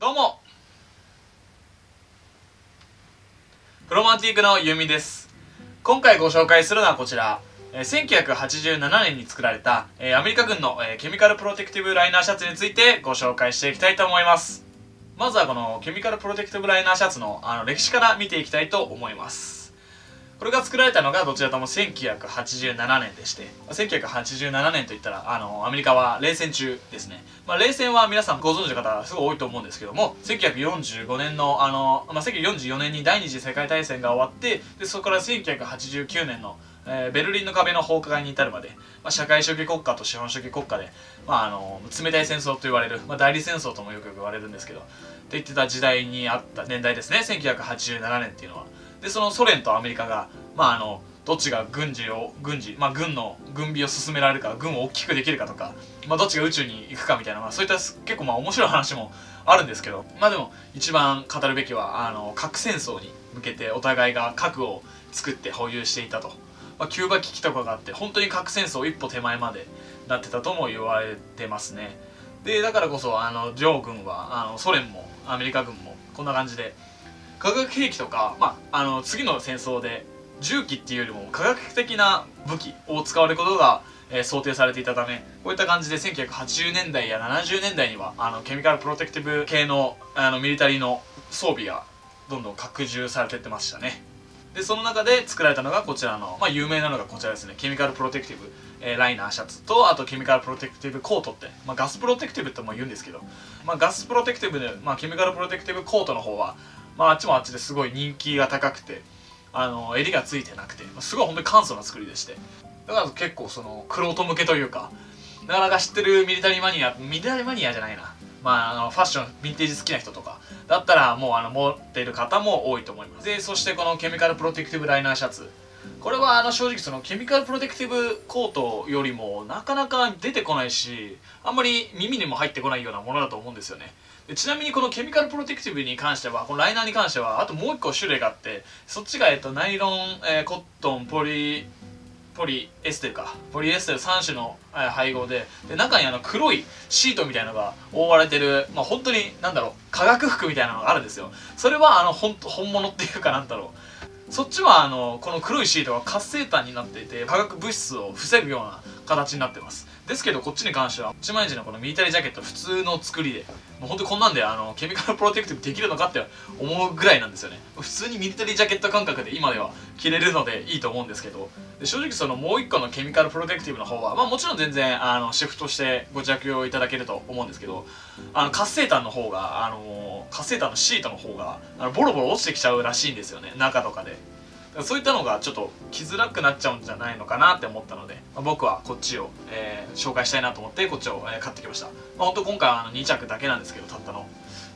どうも。プロマンティークのゆみです。今回ご紹介するのはこちら。1987年に作られた、アメリカ軍の、ケミカルプロテクティブライナーシャツについてご紹介していきたいと思います。まずはこのケミカルプロテクティブライナーシャツのあの歴史から見ていきたいと思います。これが作られたのがどちらとも1987年でして1987年といったらあのアメリカは冷戦中ですね、まあ、冷戦は皆さんご存知の方すごい多いと思うんですけども1945年のあの、まあ、1944年に第二次世界大戦が終わってでそこから1989年のえーベルリンの壁の崩壊に至るまで、まあ、社会主義国家と資本主義国家で、まあ、あの冷たい戦争と言われる、まあ、代理戦争ともよく言われるんですけどって言ってた時代にあった年代ですね。1987年っていうのは。でそのソ連とアメリカがまああのどっちが軍事を軍事、まあ、軍の軍備を進められるか軍を大きくできるかとか、まあ、どっちが宇宙に行くかみたいな、まあ、そういった結構まあ面白い話もあるんですけどまあでも一番語るべきはあの核戦争に向けてお互いが核を作って保有していたと、まあ、キューバ危機とかがあって本当に核戦争一歩手前までなってたとも言われてますね。でだからこそあの両軍はあのソ連もアメリカ軍もこんな感じで化学兵器とか、まあ、あの次の戦争で銃器っていうよりも科学的な武器を使われることが、えー想定されていたためこういった感じで1980年代や70年代にはあのケミカルプロテクティブ系のあのミリタリーの装備がどんどん拡充されてってましたね。でその中で作られたのがこちらの、まあ、有名なのがこちらですね。ケミカルプロテクティブ、えーライナーシャツとあとケミカルプロテクティブコートって、まあ、ガスプロテクティブっても言うんですけど、まあ、ガスプロテクティブで、まあ、ケミカルプロテクティブコートの方は、まあ、あっちもあっちですごい人気が高くてあの襟がついてなくて、ますごい本当に簡素な作りでして。だから結構その玄人向けというかなかなか知ってるミリタリーマニアミリタリーマニアじゃないな。まあ、あのファッションヴィンテージ好きな人とかだったらもうあの持っている方も多いと思います。でそしてこのケミカルプロテクティブライナーシャツ。これはあの正直そのケミカルプロテクティブコートよりもなかなか出てこないしあんまり耳にも入ってこないようなものだと思うんですよね。でちなみにこのケミカルプロテクティブに関してはこのライナーに関してはあともう一個種類があってそっちが、えっと、ナイロン、えーコットンポリポリエステルか。ポリエステル3種の配合で。で中にあの黒いシートみたいなのが覆われてるまあ本当になんだろう化学服みたいなのがあるんですよ。それはあのほんと本物っていうかなんだろう。そっちはあのこの黒いシートが活性炭になっていて化学物質を防ぐような形になってます。ですけどこっちに関しては一枚地のこのミリタリージャケット普通の作りでもうほんとこんなんであのケミカルプロテクティブできるのかって思うぐらいなんですよね。普通にミリタリージャケット感覚で今では着れるのでいいと思うんですけど。で正直そのもう一個のケミカルプロテクティブの方はまあもちろん全然あのシフトしてご着用いただけると思うんですけどあの活性炭の方があの活性炭のシートの方があのボロボロ落ちてきちゃうらしいんですよね。中とかで。そういったのがちょっと着づらくなっちゃうんじゃないのかなって思ったので、まあ僕はこっちを、えー紹介したいなと思ってこっちを、えー買ってきました、まあ、本当今回はあの2着だけなんですけどたったの。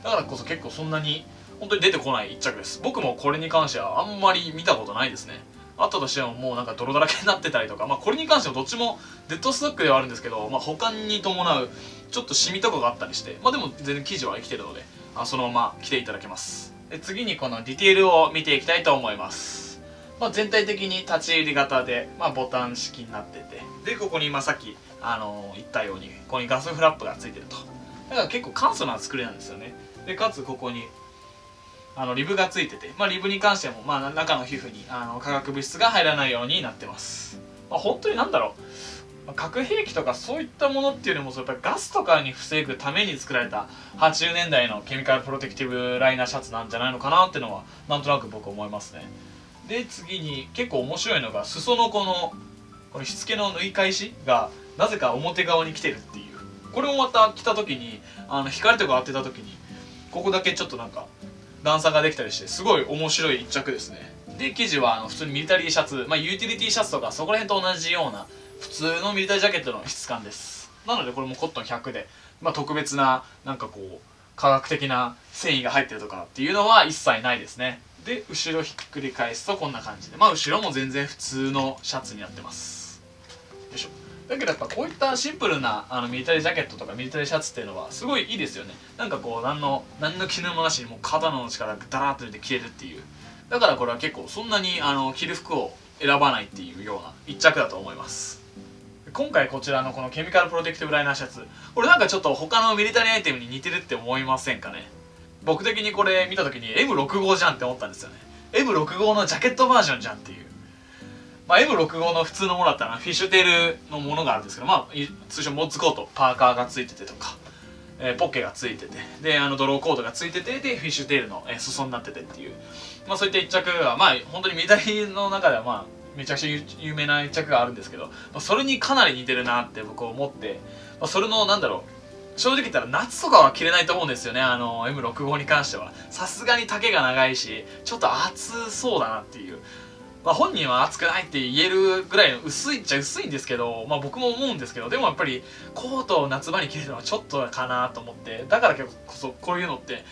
だからこそ結構そんなに本当に出てこない1着です。僕もこれに関してはあんまり見たことないですね。あったとしてももうなんか泥だらけになってたりとか、まあ、これに関してはどっちもデッドストックではあるんですけど、まあ、保管に伴うちょっとシミとかがあったりしてまあでも全然生地は生きてるのであそのまま着ていただけます。で次にこのディテールを見ていきたいと思います。まあ、全体的に立ち入り型で、まあ、ボタン式になってて。でここに今さっき、あの言ったようにここにガスフラップがついてると。だから結構簡素な作りなんですよね。でかつここにあのリブがついてて、まあ、リブに関しても、まあ、中の皮膚にあの化学物質が入らないようになってます、まあ、本当になんだろう。核兵器とかそういったものっていうよりもやっぱガスとかに防ぐために作られた80年代のケミカルプロテクティブライナーシャツなんじゃないのかなっていうのはなんとなく僕思いますね。で次に結構面白いのが裾のこのこのしつけの縫い返しがなぜか表側に来てるっていう。これもまた着た時にあの光とか当てた時にここだけちょっとなんか段差ができたりしてすごい面白い一着ですね。で生地はあの普通にミリタリーシャツ、まあ、ユーティリティシャツとかそこら辺と同じような普通のミリタリージャケットの質感です。なのでこれもコットン100で、まあ、特別ななんかこう科学的な繊維が入ってるとかっていうのは一切ないですね。で後ろひっくり返すとこんな感じで。まあ後ろも全然普通のシャツになってます。よいしょ。だけどやっぱこういったシンプルなあのミリタリージャケットとかミリタリーシャツっていうのはすごいいいですよね。なんかこう何の何の絹もなしにもう肩の力ダラーっと入れて着れるっていう。だからこれは結構そんなにあの着る服を選ばないっていうような一着だと思います。今回こちらのこのケミカルプロテクティブライナーシャツ。これなんかちょっと他のミリタリーアイテムに似てるって思いませんかね？僕的にこれ見た時に M65 じゃんって思ったんですよね。M65 のジャケットバージョンじゃんっていう。まあ、M65 の普通のものだったらフィッシュテールのものがあるんですけど、まあ、通称モッツコート。パーカーがついててとか、えー、ポッケがついてて。であのドローコードがついててでフィッシュテールの、えー、裾になっててっていう、まあ、そういった一着がまあ本当にミリタリーの中ではまあめちゃくちゃ有名な一着があるんですけど、まあ、それにかなり似てるなって僕思って、まあ、それのなんだろう正直言ったら夏とかは着れないと思うんですよね。あの M65 に関しては。さすがに丈が長いしちょっと暑そうだなっていう。まあ、本人は熱くないって言えるぐらいの薄いっちゃ薄いんですけど、まあ、僕も思うんですけどでもやっぱりコートを夏場に着るのはちょっとかなと思ってだからこそこういうのって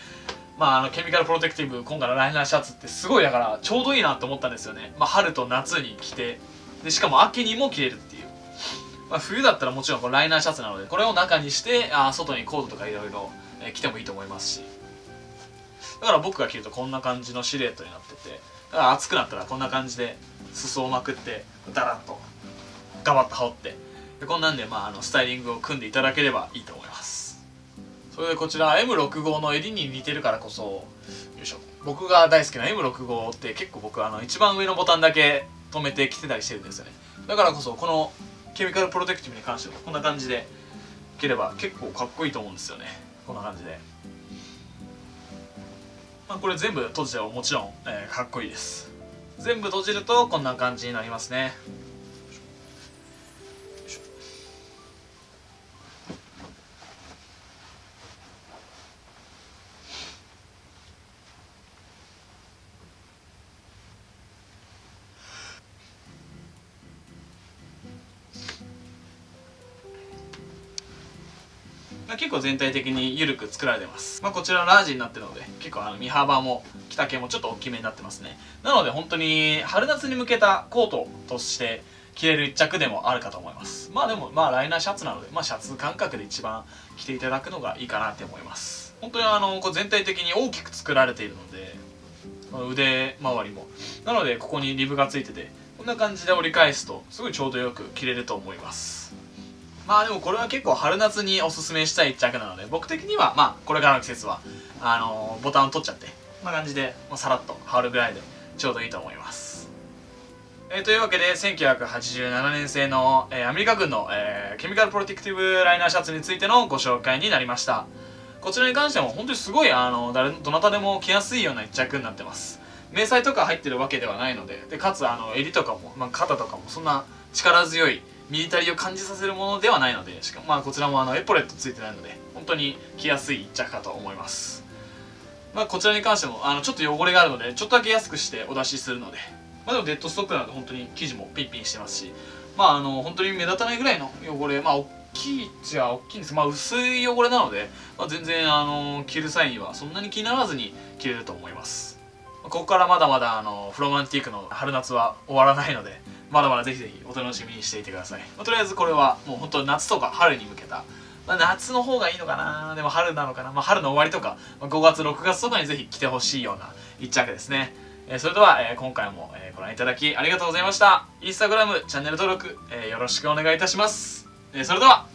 まあ、あのケミカルプロテクティブ今回のライナーシャツってすごいだからちょうどいいなと思ったんですよね、まあ、春と夏に着て。でしかも秋にも着れるって、まあ、冬だったらもちろんこのライナーシャツなのでこれを中にしてあ外にコートとかいろいろ着てもいいと思いますし。だから僕が着るとこんな感じのシルエットになっててだから暑くなったらこんな感じで裾をまくってダラッとガバッと羽織ってでこんなんで、まあ、あのスタイリングを組んでいただければいいと思います。それでこちら M65 の襟に似てるからこそよいしょ。僕が大好きな M65 って結構僕あの一番上のボタンだけ止めて着てたりしてるんですよね。だからこそこのケミカルプロテクティブに関してはこんな感じでいければ結構かっこいいと思うんですよね。こんな感じで。まあ、これ全部閉じてももちろん、えー、かっこいいです。全部閉じるとこんな感じになりますね。結構全体的に緩く作られてます、まあ、こちらラージになってるので結構あの身幅も着丈もちょっと大きめになってますね。なので本当に春夏に向けたコートとして着れる一着でもあるかと思います。まあでもまあライナーシャツなので、まあ、シャツ感覚で一番着ていただくのがいいかなって思います。本当にあのこう全体的に大きく作られているので腕周りも。なのでここにリブがついててこんな感じで折り返すとすごいちょうどよく着れると思います。まあでもこれは結構春夏におすすめしたい一着なので僕的にはまあこれからの季節はあのボタンを取っちゃってこんな感じでもうさらっと羽織るぐらいでちょうどいいと思います。えー、というわけで1987年製の、えー、アメリカ軍の、えー、ケミカルプロテクティブライナーシャツについてのご紹介になりました。こちらに関しても本当にすごいあの誰どなたでも着やすいような一着になってます。迷彩とか入ってるわけではないのででかつあの襟とかも、まあ、肩とかもそんな力強いミリタリーを感じさせるものではないのでしかもまあこちらもあのエポレットついてないので本当に着やすい一着かと思います。まあこちらに関してもあのちょっと汚れがあるのでちょっとだけ安くしてお出しするのでまあでもデッドストックなので本当に生地もピンピンしてますしまああの本当に目立たないぐらいの汚れまあ大きいっちゃ大きいんです。まあ薄い汚れなので、まあ、全然あの着る際にはそんなに気にならずに着れると思います。ここからまだまだあのフロマンティークの春夏は終わらないのでまだまだぜひぜひお楽しみにしていてください、まあ、とりあえずこれはもう本当夏とか春に向けた、まあ、夏の方がいいのかな。でも春なのかな、まあ、春の終わりとか、ま、5月6月とかにぜひ来てほしいような一着ですね。え、それでは、え、今回も、え、ご覧いただきありがとうございました。インスタグラム、チャンネル登録、えよろしくお願いいたします。えそれでは、